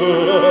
Oh,